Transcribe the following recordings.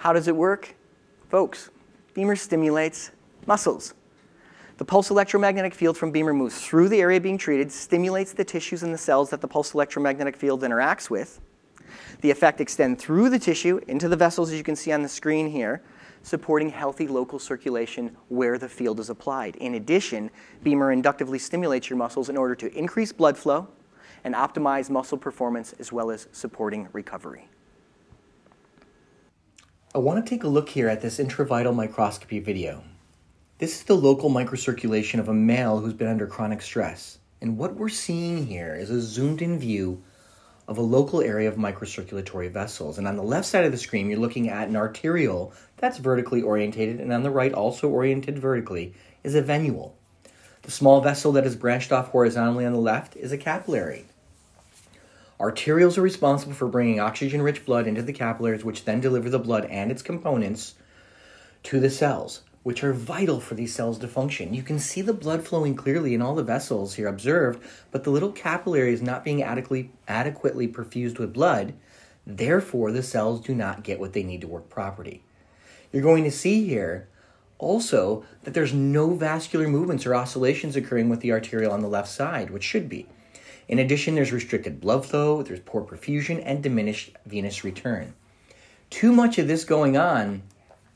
How does it work? Folks, BEMER stimulates muscles. The pulse electromagnetic field from BEMER moves through the area being treated, stimulates the tissues and the cells that the pulse electromagnetic field interacts with. The effect extends through the tissue into the vessels, as you can see on the screen here, supporting healthy local circulation where the field is applied. In addition, BEMER inductively stimulates your muscles in order to increase blood flow and optimize muscle performance as well as supporting recovery. I want to take a look here at this intravital microscopy video. This is the local microcirculation of a male who's been under chronic stress. And what we're seeing here is a zoomed in view of a local area of microcirculatory vessels. And on the left side of the screen, you're looking at an arteriole that's vertically orientated, and on the right, also oriented vertically, is a venule. The small vessel that is branched off horizontally on the left is a capillary. Arterioles are responsible for bringing oxygen rich blood into the capillaries, which then deliver the blood and its components to the cells which are vital for these cells to function. You can see the blood flowing clearly in all the vessels here observed, but the little capillary is not being adequately, adequately perfused with blood. Therefore, the cells do not get what they need to work properly. You're going to see here also that there's no vascular movements or oscillations occurring with the arteriole on the left side, which should be. In addition, there's restricted blood flow, there's poor perfusion, and diminished venous return. Too much of this going on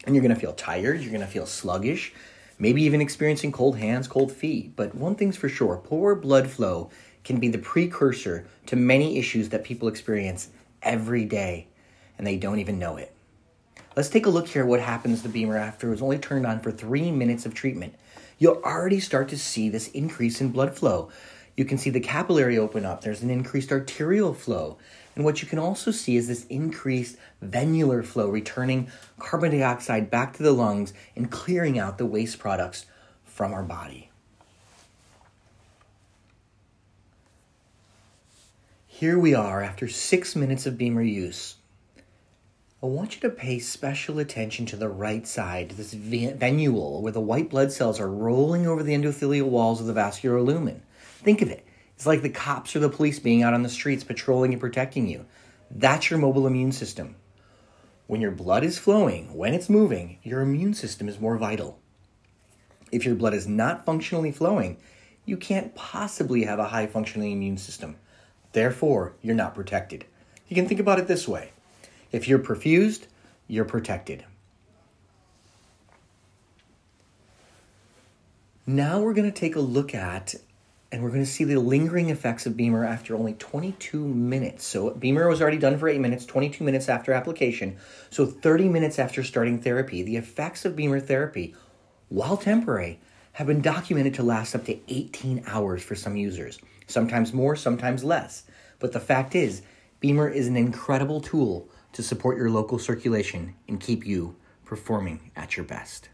and you're going to feel tired, you're going to feel sluggish, maybe even experiencing cold hands, cold feet. But one thing's for sure poor blood flow can be the precursor to many issues that people experience every day, and they don't even know it. Let's take a look here at what happens to BEMER after it was only turned on for three minutes of treatment. You'll already start to see this increase in blood flow. You can see the capillary open up, there's an increased arterial flow. And what you can also see is this increased venular flow, returning carbon dioxide back to the lungs and clearing out the waste products from our body. Here we are after six minutes of BEMER use. I want you to pay special attention to the right side, this venule, where the white blood cells are rolling over the endothelial walls of the vascular lumen. Think of it it's like the cops or the police being out on the streets patrolling and protecting you. That's your mobile immune system. When your blood is flowing, when it's moving, your immune system is more vital. If your blood is not functionally flowing, you can't possibly have a high functioning immune system. Therefore, you're not protected. You can think about it this way if you're perfused, you're protected. Now we're going to take a look at and we're going to see the lingering effects of BEMER after only 22 minutes. So BEMER was already done for 8 minutes, 22 minutes after application. So 30 minutes after starting therapy, the effects of BEMER therapy, while temporary, have been documented to last up to 18 hours for some users. Sometimes more, sometimes less. But the fact is, BEMER is an incredible tool to support your local circulation and keep you performing at your best.